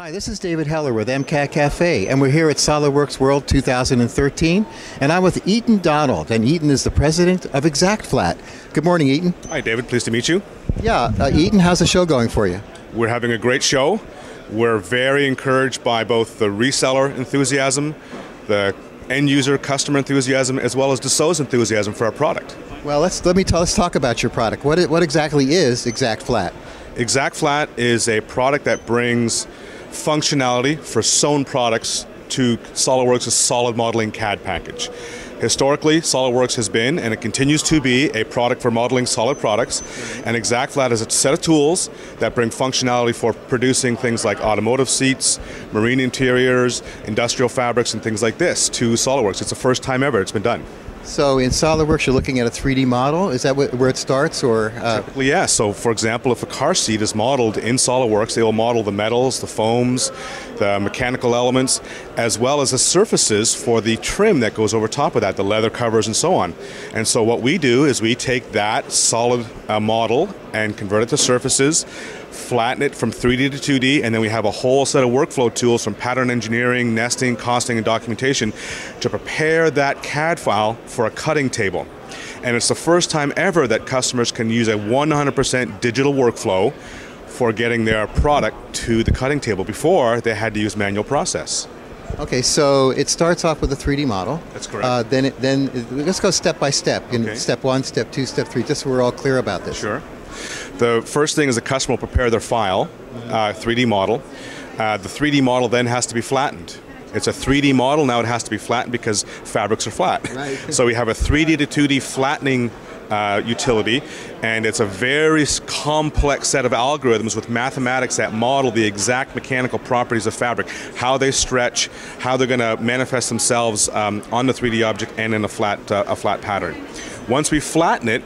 Hi, this is David Heller with MCAD Cafe, and we're here at SolidWorks World 2013, and I'm with Eaton Donald, and Eaton is the president of ExactFlat. Good morning, Eaton. Hi, David. Pleased to meet you. Yeah, uh, Eaton, how's the show going for you? We're having a great show. We're very encouraged by both the reseller enthusiasm, the end user customer enthusiasm, as well as Dassault's enthusiasm for our product. Well, let's let me tell, let's talk about your product. What what exactly is ExactFlat? ExactFlat is a product that brings functionality for sewn products to SolidWorks' solid modeling CAD package. Historically, SolidWorks has been, and it continues to be, a product for modeling solid products, and ExactFlat is a set of tools that bring functionality for producing things like automotive seats, marine interiors, industrial fabrics, and things like this to SolidWorks. It's the first time ever it's been done. So in SolidWorks, you're looking at a 3D model. Is that where it starts, or? Uh... Yeah. So, for example, if a car seat is modeled in SolidWorks, they will model the metals, the foams, the mechanical elements, as well as the surfaces for the trim that goes over top of that, the leather covers and so on. And so, what we do is we take that solid uh, model and convert it to surfaces flatten it from 3D to 2D, and then we have a whole set of workflow tools from pattern engineering, nesting, costing, and documentation to prepare that CAD file for a cutting table. And it's the first time ever that customers can use a 100% digital workflow for getting their product to the cutting table. Before, they had to use manual process. Okay, so it starts off with a 3D model. That's correct. Uh, then, it, then let's go step by step. Okay. Step one, step two, step three, just so we're all clear about this. Sure. The first thing is the customer will prepare their file, uh, 3D model. Uh, the 3D model then has to be flattened. It's a 3D model, now it has to be flattened because fabrics are flat. Right. so we have a 3D to 2D flattening uh, utility, and it's a very complex set of algorithms with mathematics that model the exact mechanical properties of fabric, how they stretch, how they're going to manifest themselves um, on the 3D object and in a flat, uh, a flat pattern. Once we flatten it,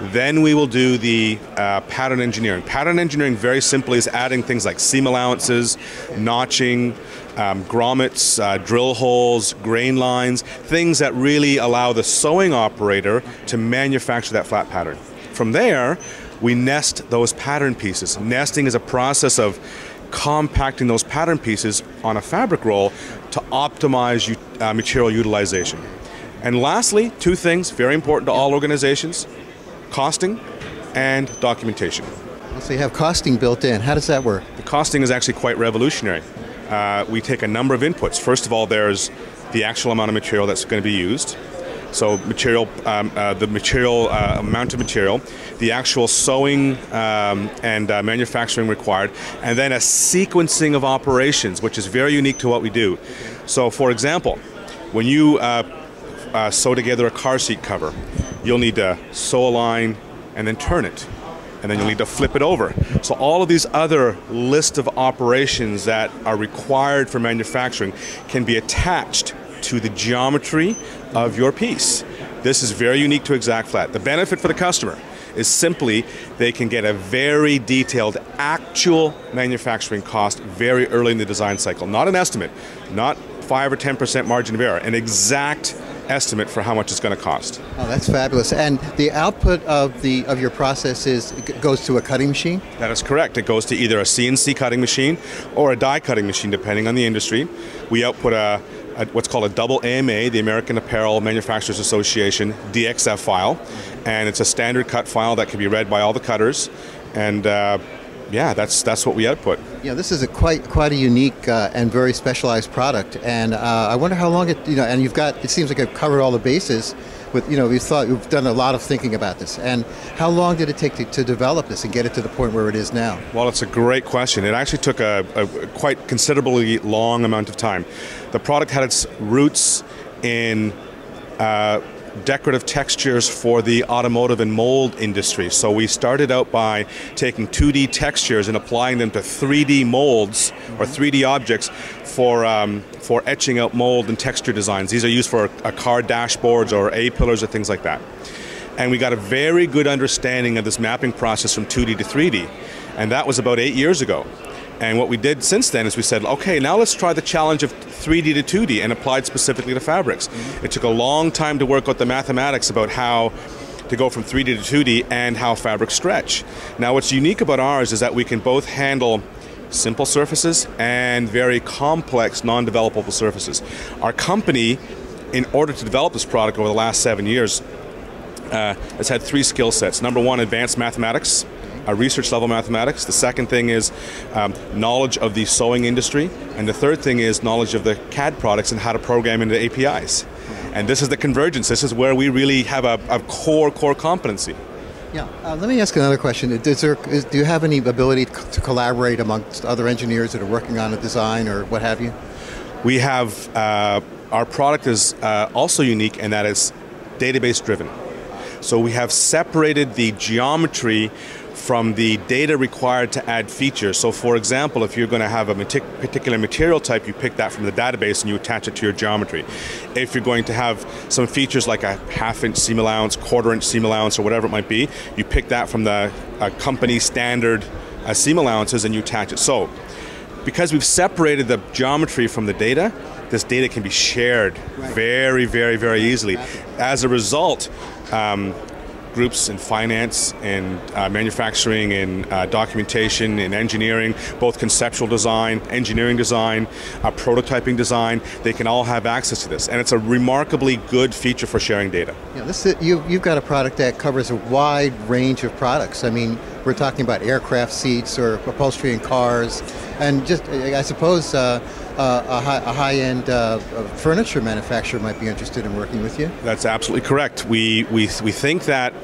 then we will do the uh, pattern engineering. Pattern engineering, very simply, is adding things like seam allowances, notching, um, grommets, uh, drill holes, grain lines, things that really allow the sewing operator to manufacture that flat pattern. From there, we nest those pattern pieces. Nesting is a process of compacting those pattern pieces on a fabric roll to optimize uh, material utilization. And lastly, two things very important to all organizations costing and documentation. So you have costing built in. How does that work? The costing is actually quite revolutionary. Uh, we take a number of inputs. First of all, there's the actual amount of material that's going to be used. So material, um, uh, the material uh, amount of material, the actual sewing um, and uh, manufacturing required, and then a sequencing of operations, which is very unique to what we do. So, for example, when you uh, uh, sew together a car seat cover, you'll need to sew a line and then turn it. And then you'll need to flip it over. So all of these other list of operations that are required for manufacturing can be attached to the geometry of your piece. This is very unique to ExactFlat. The benefit for the customer is simply they can get a very detailed actual manufacturing cost very early in the design cycle. Not an estimate, not 5 or 10% margin of error, an exact estimate for how much it's going to cost. Oh, that's fabulous. And the output of the of your process is goes to a cutting machine? That is correct. It goes to either a CNC cutting machine or a die cutting machine depending on the industry. We output a, a what's called a double AMA, the American Apparel Manufacturers Association DXF file, and it's a standard cut file that can be read by all the cutters and uh, yeah, that's that's what we output. Yeah, this is a quite quite a unique uh, and very specialized product, and uh, I wonder how long it you know. And you've got it seems like you've covered all the bases. With you know, we've thought we've done a lot of thinking about this. And how long did it take to, to develop this and get it to the point where it is now? Well, it's a great question. It actually took a, a quite considerably long amount of time. The product had its roots in. Uh, decorative textures for the automotive and mold industry. So we started out by taking 2D textures and applying them to 3D molds or 3D objects for, um, for etching out mold and texture designs. These are used for a car dashboards or A-pillars or things like that. And we got a very good understanding of this mapping process from 2D to 3D. And that was about eight years ago. And what we did since then is we said, okay, now let's try the challenge of 3D to 2D and applied specifically to fabrics. Mm-hmm. It took a long time to work out the mathematics about how to go from 3D to 2D and how fabrics stretch. Now, what's unique about ours is that we can both handle simple surfaces and very complex, non-developable surfaces. Our company, in order to develop this product over the last seven years, uh, has had three skill sets. Number one, advanced mathematics, research level mathematics. The second thing is um, knowledge of the sewing industry. And the third thing is knowledge of the CAD products and how to program into APIs. And this is the convergence. This is where we really have a, a core, core competency. Yeah. Uh, let me ask another question. Is there, is, do you have any ability to collaborate amongst other engineers that are working on a design or what have you? We have, uh, our product is uh, also unique in that it's database driven. So we have separated the geometry from the data required to add features. So for example, if you're going to have a particular material type, you pick that from the database and you attach it to your geometry. If you're going to have some features like a half inch seam allowance, quarter inch seam allowance, or whatever it might be, you pick that from the uh, company standard uh, seam allowances and you attach it. So because we've separated the geometry from the data, this data can be shared right. very, very, very easily. As a result, um, groups in finance and uh, manufacturing and uh, documentation and engineering, both conceptual design, engineering design, uh, prototyping design, they can all have access to this. And it's a remarkably good feature for sharing data. Yeah, this is, you, you've got a product that covers a wide range of products. I mean, we're talking about aircraft seats or upholstery in cars, and just, I suppose, uh, uh, a, high, a high-end uh, furniture manufacturer might be interested in working with you. That's absolutely correct. We, we, we think that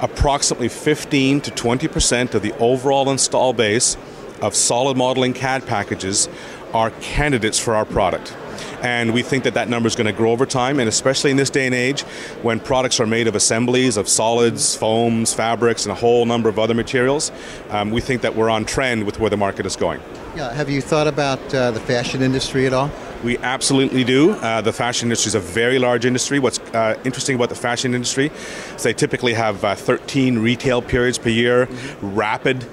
approximately 15 to 20 percent of the overall install base of solid modeling CAD packages are candidates for our product. And we think that that number is going to grow over time, and especially in this day and age when products are made of assemblies, of solids, foams, fabrics, and a whole number of other materials, um, we think that we're on trend with where the market is going. Yeah, have you thought about uh, the fashion industry at all? We absolutely do. Uh, the fashion industry is a very large industry. What's uh, interesting about the fashion industry is they typically have uh, 13 retail periods per year, mm-hmm. rapid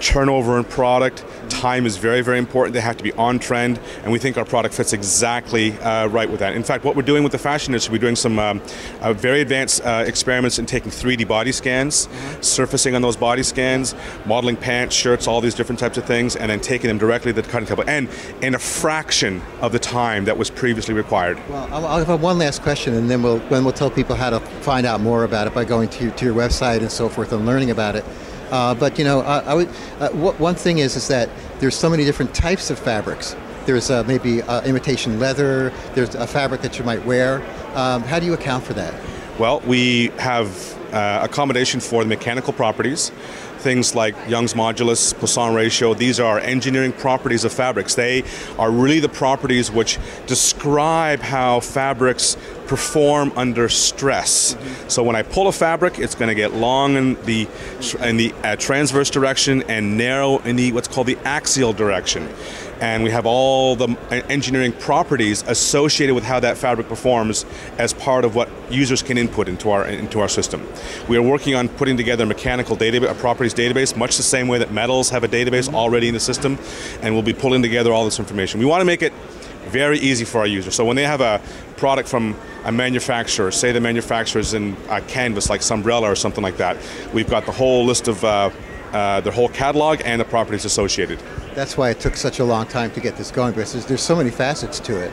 turnover in product. Time is very, very important. They have to be on trend, and we think our product fits exactly uh, right with that. In fact, what we're doing with the fashion industry, we're doing some um, uh, very advanced uh, experiments in taking 3D body scans, surfacing on those body scans, modeling pants, shirts, all these different types of things, and then taking them directly to the cutting table, and in a fraction of the time that was previously required. Well, I'll have one last question, and then we'll, we'll tell people how to find out more about it by going to, to your website and so forth and learning about it. Uh, but you know, I, I would, uh, one thing is is that there's so many different types of fabrics. There's uh, maybe uh, imitation leather. There's a fabric that you might wear. Um, how do you account for that? Well, we have uh, accommodation for the mechanical properties things like Young's modulus, Poisson ratio, these are engineering properties of fabrics. They are really the properties which describe how fabrics perform under stress. Mm-hmm. So when I pull a fabric, it's going to get long in the in the uh, transverse direction and narrow in the what's called the axial direction and we have all the engineering properties associated with how that fabric performs as part of what users can input into our into our system. We are working on putting together a mechanical database, a properties database, much the same way that metals have a database already in the system, and we'll be pulling together all this information. We want to make it very easy for our users. So when they have a product from a manufacturer, say the manufacturer is in a canvas like Sunbrella or something like that, we've got the whole list of uh, uh, the whole catalog and the properties associated. That's why it took such a long time to get this going because there's, there's so many facets to it.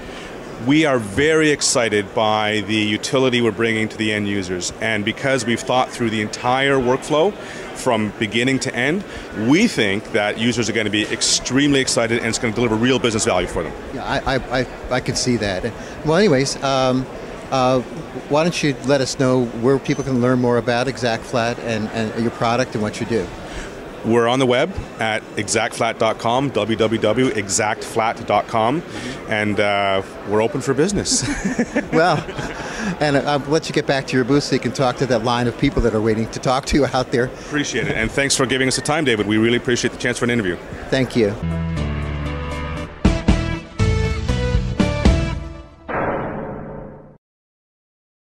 We are very excited by the utility we're bringing to the end users, and because we've thought through the entire workflow from beginning to end, we think that users are going to be extremely excited and it's going to deliver real business value for them. Yeah, I, I, I, I can see that. Well, anyways, um, uh, why don't you let us know where people can learn more about ExactFlat and, and your product and what you do? We're on the web at exactflat.com, www.exactflat.com, and uh, we're open for business. well, and I'll let you get back to your booth so you can talk to that line of people that are waiting to talk to you out there. Appreciate it, and thanks for giving us the time, David. We really appreciate the chance for an interview. Thank you.